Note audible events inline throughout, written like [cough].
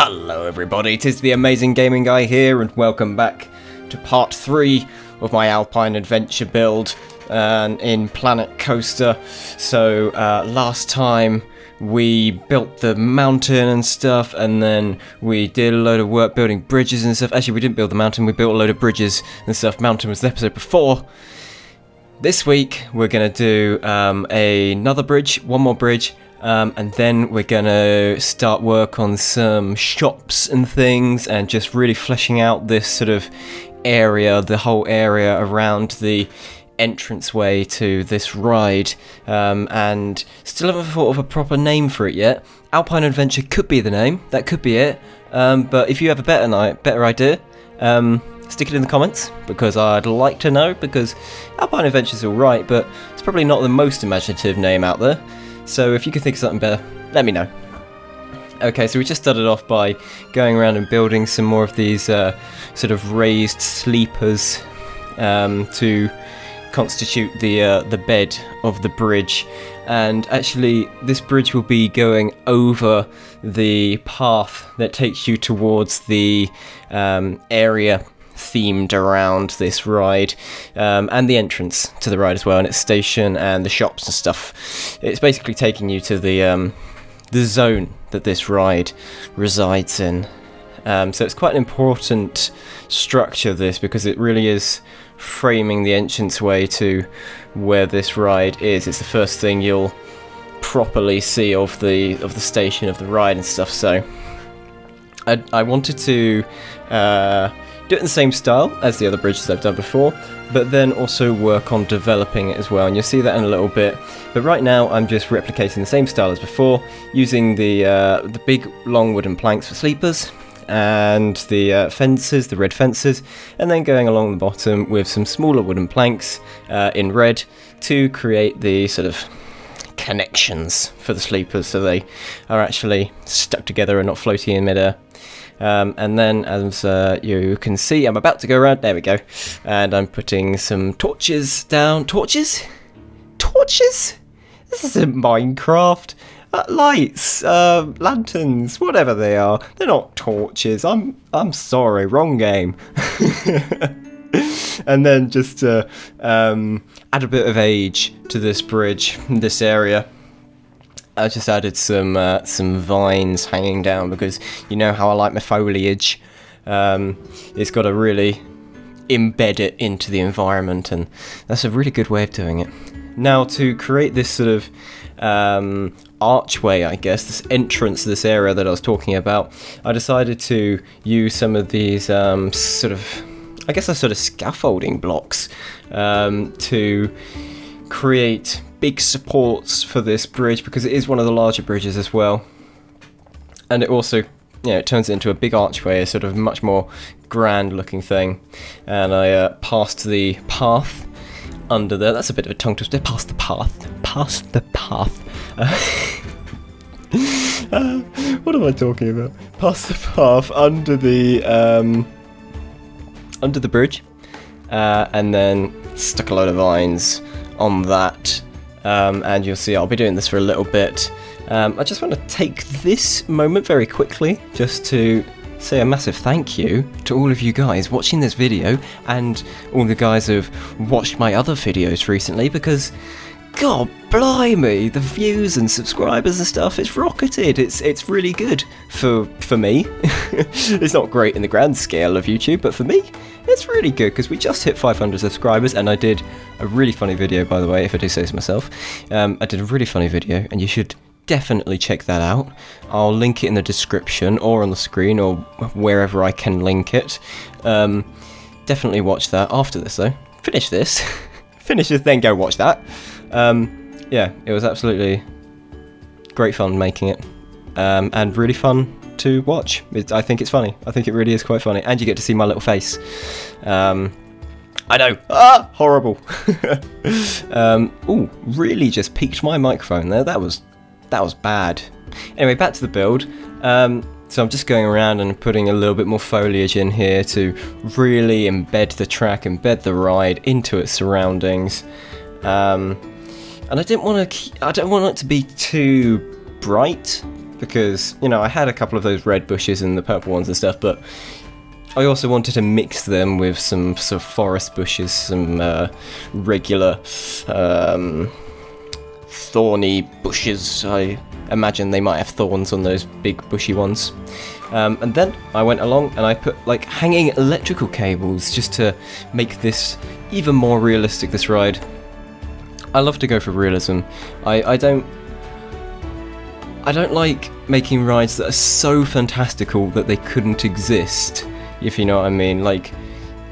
Hello everybody, it is the Amazing Gaming Guy here and welcome back to part 3 of my Alpine Adventure build uh, in Planet Coaster. So uh, last time we built the mountain and stuff and then we did a load of work building bridges and stuff. Actually we didn't build the mountain, we built a load of bridges and stuff. Mountain was the episode before. This week we're going to do um, another bridge, one more bridge, um, and then we're gonna start work on some shops and things and just really fleshing out this sort of area, the whole area around the entranceway to this ride. Um, and still haven't thought of a proper name for it yet. Alpine Adventure could be the name, that could be it. Um, but if you have a better, night, better idea, um, stick it in the comments because I'd like to know because Alpine Adventure's alright, but it's probably not the most imaginative name out there. So if you can think of something better, let me know. Okay, so we just started off by going around and building some more of these uh, sort of raised sleepers um, to constitute the uh, the bed of the bridge. And actually, this bridge will be going over the path that takes you towards the um, area themed around this ride um, and the entrance to the ride as well and its station and the shops and stuff. It's basically taking you to the um, the zone that this ride resides in. Um, so it's quite an important structure this because it really is framing the entranceway to where this ride is. It's the first thing you'll properly see of the of the station of the ride and stuff so I, I wanted to uh, do it in the same style as the other bridges I've done before, but then also work on developing it as well, and you'll see that in a little bit. But right now I'm just replicating the same style as before, using the, uh, the big long wooden planks for sleepers, and the uh, fences, the red fences, and then going along the bottom with some smaller wooden planks uh, in red to create the sort of connections for the sleepers so they are actually stuck together and not floating in midair. Um, and then, as uh, you can see, I'm about to go around. There we go. And I'm putting some torches down. Torches? Torches? This isn't Minecraft. Uh, lights, uh, lanterns, whatever they are. They're not torches. I'm I'm sorry, wrong game. [laughs] and then just to um, add a bit of age to this bridge, this area. I just added some uh, some vines hanging down because you know how I like my foliage. Um, it's got to really embed it into the environment, and that's a really good way of doing it. Now, to create this sort of um, archway, I guess, this entrance to this area that I was talking about, I decided to use some of these um, sort of, I guess, a sort of scaffolding blocks um, to create big supports for this bridge because it is one of the larger bridges as well. And it also, you know, it turns it into a big archway, a sort of much more grand looking thing. And I uh, passed the path under there. That's a bit of a tongue twister. Past the path. Past the path. Uh, [laughs] what am I talking about? Past the path under the um, under the bridge, uh, and then stuck a load of vines on that um, and you'll see I'll be doing this for a little bit. Um, I just want to take this moment very quickly just to say a massive thank you to all of you guys watching this video and all the guys who've watched my other videos recently because God blimey, the views and subscribers and stuff, it's rocketed. It's it's really good for for me. [laughs] it's not great in the grand scale of YouTube, but for me, it's really good because we just hit 500 subscribers and I did a really funny video, by the way, if I do say so myself. Um, I did a really funny video and you should definitely check that out. I'll link it in the description or on the screen or wherever I can link it. Um, definitely watch that after this though. Finish this. [laughs] Finish this, then go watch that. Um, yeah, it was absolutely great fun making it. Um, and really fun to watch. It, I think it's funny. I think it really is quite funny, and you get to see my little face. Um, I know. Ah, horrible. [laughs] um, ooh, really just peaked my microphone there. That was that was bad. Anyway, back to the build. Um, so I'm just going around and putting a little bit more foliage in here to really embed the track, embed the ride into its surroundings. Um, and I didn't want to. I don't want it to be too bright because you know I had a couple of those red bushes and the purple ones and stuff, but I also wanted to mix them with some sort of forest bushes, some uh, regular um, thorny bushes. I imagine they might have thorns on those big bushy ones. Um, and then I went along and I put like hanging electrical cables just to make this even more realistic, this ride. I love to go for realism. I, I don't I don't like making rides that are so fantastical that they couldn't exist, if you know what I mean. Like,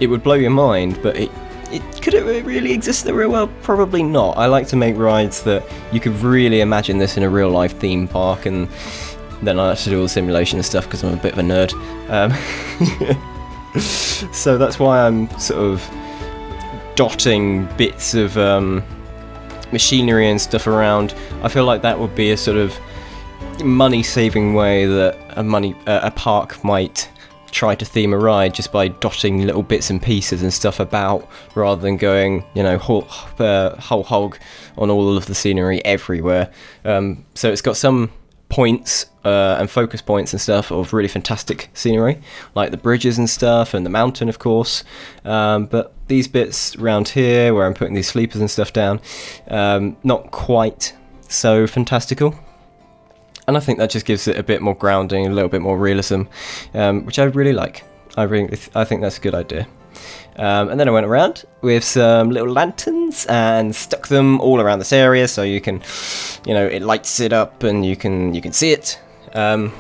it would blow your mind, but it, it could it really exist in the real world? Probably not. I like to make rides that you could really imagine this in a real life theme park, and then I like to do all the simulation stuff because I'm a bit of a nerd. Um, [laughs] so that's why I'm sort of dotting bits of um, machinery and stuff around. I feel like that would be a sort of money saving way that a money uh, a park might try to theme a ride just by dotting little bits and pieces and stuff about rather than going you know whole, uh, whole hog on all of the scenery everywhere um, so it's got some points uh, and focus points and stuff of really fantastic scenery like the bridges and stuff and the mountain of course um, but these bits around here where I'm putting these sleepers and stuff down um, not quite so fantastical and I think that just gives it a bit more grounding, a little bit more realism, um, which I really like. I really, I think that's a good idea. Um, and then I went around with some little lanterns and stuck them all around this area, so you can, you know, it lights it up and you can you can see it. Um,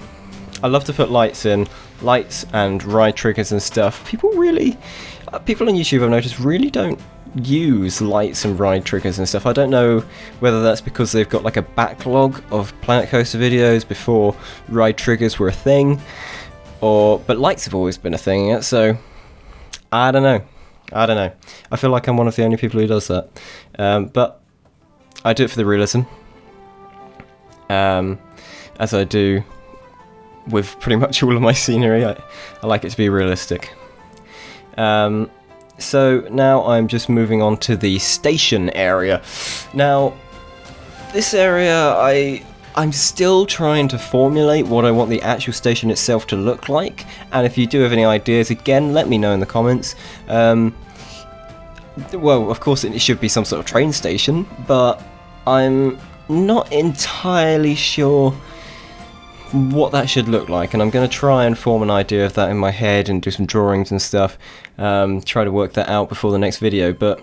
I love to put lights in, lights and ride triggers and stuff. People really, people on YouTube I've noticed really don't use lights and ride triggers and stuff. I don't know whether that's because they've got like a backlog of Planet Coaster videos before ride triggers were a thing, or but lights have always been a thing. So I don't know. I don't know. I feel like I'm one of the only people who does that. Um, but I do it for the realism, um, as I do with pretty [laughs] much all of my scenery. I, I like it to be realistic. Um, so now I'm just moving on to the station area. Now, this area, I I'm still trying to formulate what I want the actual station itself to look like, and if you do have any ideas, again, let me know in the comments. Um, well, of course, it should be some sort of train station, but I'm not entirely sure what that should look like and I'm going to try and form an idea of that in my head and do some drawings and stuff um, try to work that out before the next video but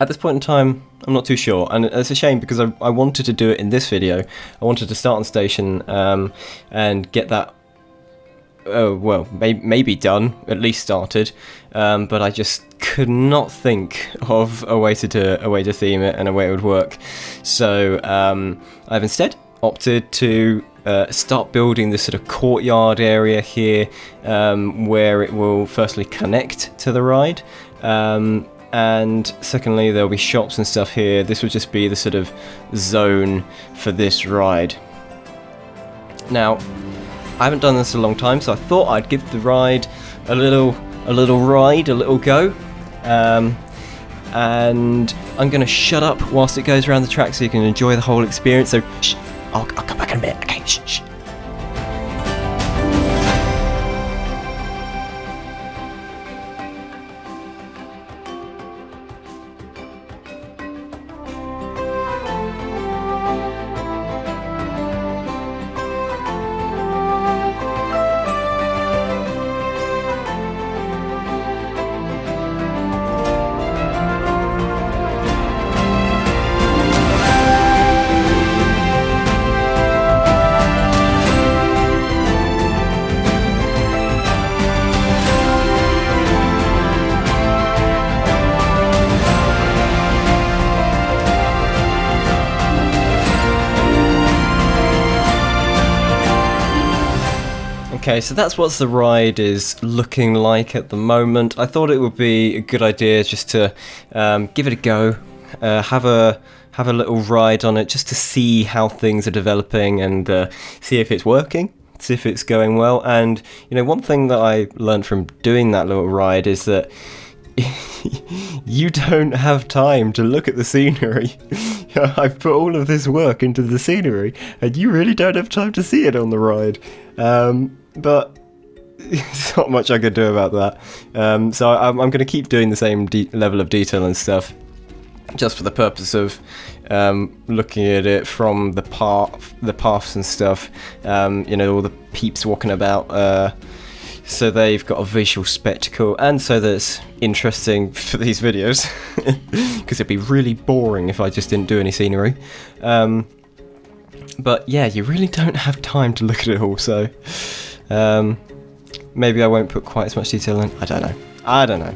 at this point in time I'm not too sure and it's a shame because I, I wanted to do it in this video. I wanted to start on station um, and get that oh well may maybe done at least started um, but I just could not think of a way to do it, a way to theme it and a way it would work. So um, I've instead opted to uh, start building this sort of courtyard area here um, where it will firstly connect to the ride um, and secondly there'll be shops and stuff here. This will just be the sort of zone for this ride. Now I haven't done this a long time so I thought I'd give the ride a little a little ride a little go. Um, and I'm gonna shut up whilst it goes around the track so you can enjoy the whole experience. So I'll, I'll come back in a minute. Okay, shh, shh. Okay, so that's what the ride is looking like at the moment. I thought it would be a good idea just to um, give it a go, uh, have a have a little ride on it, just to see how things are developing and uh, see if it's working, see if it's going well. And you know, one thing that I learned from doing that little ride is that [laughs] you don't have time to look at the scenery. [laughs] I've put all of this work into the scenery, and you really don't have time to see it on the ride. Um, but there's [laughs] not much I could do about that. Um, so I'm, I'm going to keep doing the same level of detail and stuff, just for the purpose of um, looking at it from the path, the paths and stuff. Um, you know, all the peeps walking about. Uh, so they've got a visual spectacle, and so that's interesting [laughs] for these videos, [laughs] because it'd be really boring if I just didn't do any scenery. Um, but yeah, you really don't have time to look at it all, so um, maybe I won't put quite as much detail in. I don't know. I don't know.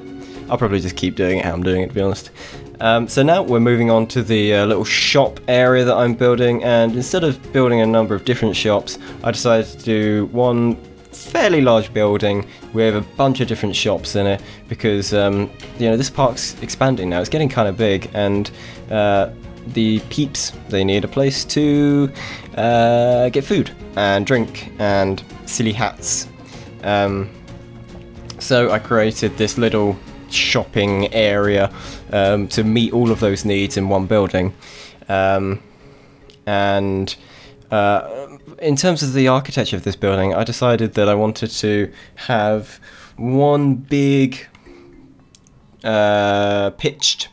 I'll probably just keep doing it how I'm doing it, to be honest. Um, so now we're moving on to the uh, little shop area that I'm building, and instead of building a number of different shops, I decided to do one fairly large building with a bunch of different shops in it because um, you know this park's expanding now. It's getting kind of big, and uh, the peeps they need a place to uh, get food and drink and silly hats. Um, so I created this little shopping area um, to meet all of those needs in one building. Um, and uh, in terms of the architecture of this building, I decided that I wanted to have one big uh, pitched,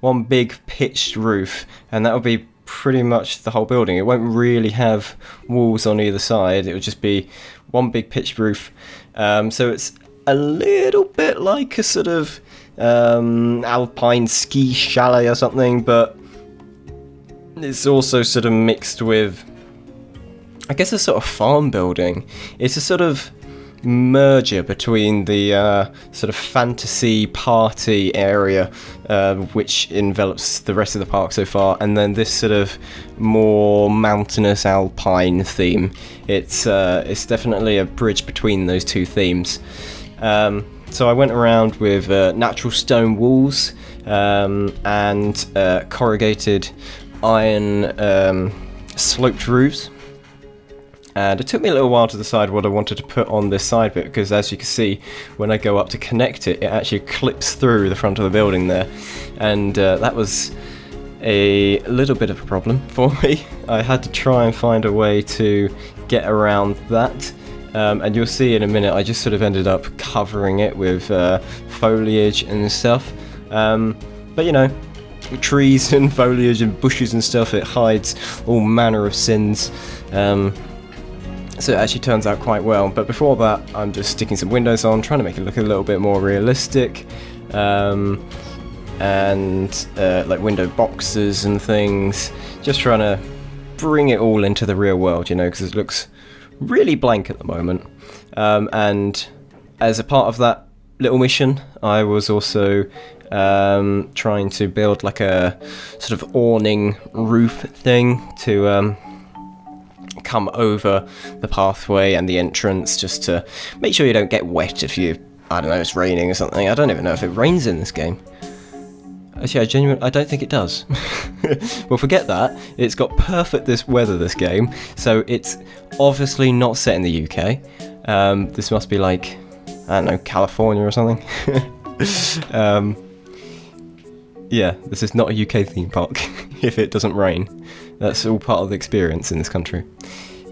one big pitched roof, and that would be pretty much the whole building. It won't really have walls on either side. It would just be one big pitched roof. Um, so it's a little bit like a sort of um, alpine ski chalet or something, but it's also sort of mixed with, I guess, a sort of farm building. It's a sort of merger between the uh, sort of fantasy party area, uh, which envelops the rest of the park so far, and then this sort of more mountainous alpine theme. It's uh, it's definitely a bridge between those two themes. Um, so I went around with uh, natural stone walls um, and uh, corrugated iron um, sloped roofs. And it took me a little while to decide what I wanted to put on this side bit because as you can see, when I go up to connect it, it actually clips through the front of the building there. And uh, that was a little bit of a problem [laughs] for me. I had to try and find a way to get around that. Um, and you'll see in a minute, I just sort of ended up covering it with uh, foliage and stuff. Um, but you know, trees [laughs] and foliage and bushes and stuff, it hides all manner of sins. Um, so it actually turns out quite well. But before that, I'm just sticking some windows on, trying to make it look a little bit more realistic. Um, and uh, like window boxes and things. Just trying to bring it all into the real world, you know, because it looks really blank at the moment. Um, and as a part of that little mission, I was also um, trying to build like a sort of awning roof thing to um, come over the pathway and the entrance just to make sure you don't get wet if you, I don't know, it's raining or something. I don't even know if it rains in this game. Actually, I genuinely, I don't think it does. [laughs] well, forget that. It's got perfect this weather, this game. So it's obviously not set in the UK. Um, this must be like, I don't know, California or something. [laughs] um, yeah, this is not a UK theme park [laughs] if it doesn't rain. That's all part of the experience in this country.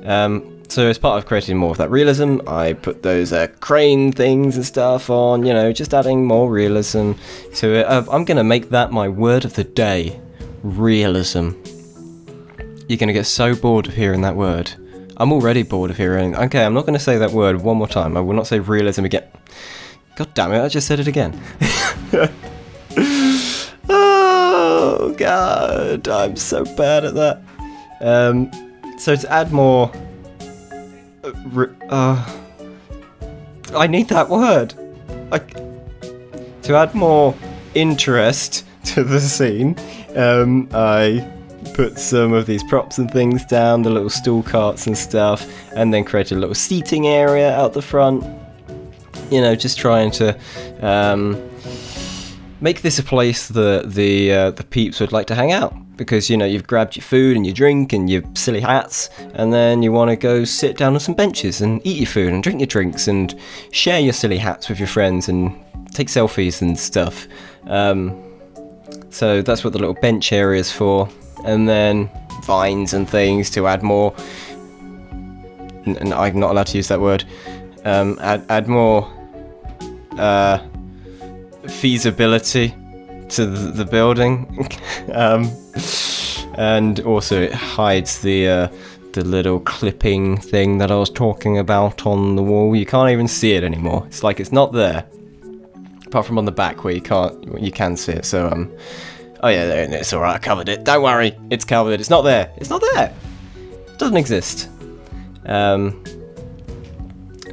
Um, so as part of creating more of that realism, I put those uh, crane things and stuff on, you know, just adding more realism to it. Uh, I'm going to make that my word of the day. Realism. You're going to get so bored of hearing that word. I'm already bored of hearing Okay, I'm not going to say that word one more time. I will not say realism again. God damn it, I just said it again. [laughs] oh, God. I'm so bad at that. Um, so to add more uh, I need that word. I, to add more interest to the scene, um, I put some of these props and things down, the little stool carts and stuff, and then create a little seating area out the front. You know, just trying to um, make this a place that the uh, the peeps would like to hang out because you know you've grabbed your food and your drink and your silly hats and then you want to go sit down on some benches and eat your food and drink your drinks and share your silly hats with your friends and take selfies and stuff um, so that's what the little bench area is for and then vines and things to add more. And I'm not allowed to use that word. Um, add add more uh, feasibility to the, the building, [laughs] um, and also it hides the uh, the little clipping thing that I was talking about on the wall. You can't even see it anymore. It's like it's not there, apart from on the back where you can't you can see it. So um, oh yeah, it's all right. I covered it. Don't worry, it's covered. It's not there. It's not there. It doesn't exist. Um,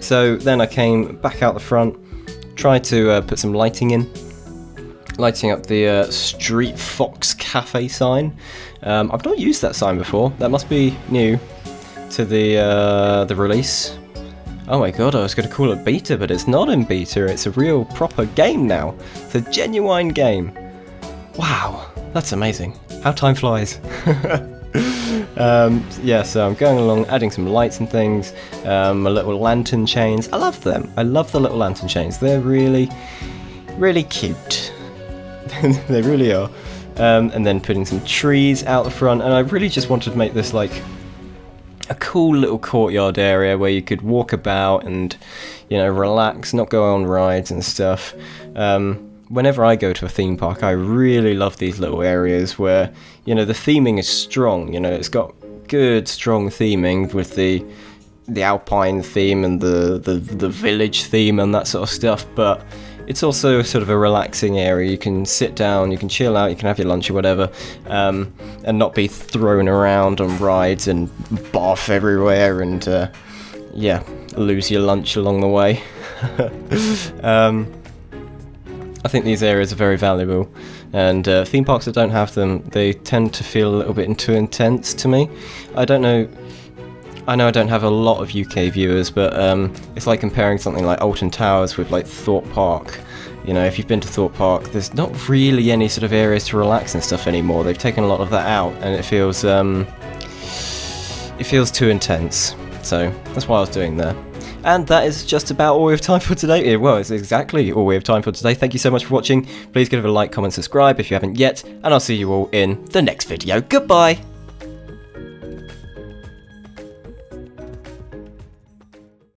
so then I came back out the front, tried to uh, put some lighting in, lighting up the uh, Street Fox Cafe sign. Um, I've not used that sign before. That must be new to the uh, the release. Oh my god, I was going to call it beta, but it's not in beta. It's a real proper game now. It's a genuine game. Wow, that's amazing. How time flies. [laughs] um, yeah, so I'm going along, adding some lights and things, um, my little lantern chains. I love them. I love the little lantern chains. They're really, really cute. [laughs] they really are. Um, and then putting some trees out the front, and I really just wanted to make this like a cool little courtyard area where you could walk about and you know relax, not go on rides and stuff. Um, whenever I go to a theme park, I really love these little areas where you know the theming is strong. You know, it's got good, strong theming with the the alpine theme and the the, the village theme and that sort of stuff, but it's also sort of a relaxing area. You can sit down, you can chill out, you can have your lunch or whatever, um, and not be thrown around on rides and barf everywhere and, uh, yeah, lose your lunch along the way. [laughs] um, I think these areas are very valuable, and uh, theme parks that don't have them, they tend to feel a little bit too intense to me. I don't know I know I don't have a lot of UK viewers, but um, it's like comparing something like Alton Towers with like Thorpe Park. You know, if you've been to Thorpe Park, there's not really any sort of areas to relax and stuff anymore. They've taken a lot of that out, and it feels um, it feels too intense. So that's why I was doing there. And that is just about all we have time for today. Well, it's exactly all we have time for today. Thank you so much for watching. Please give it a like, comment, subscribe if you haven't yet, and I'll see you all in the next video. Goodbye!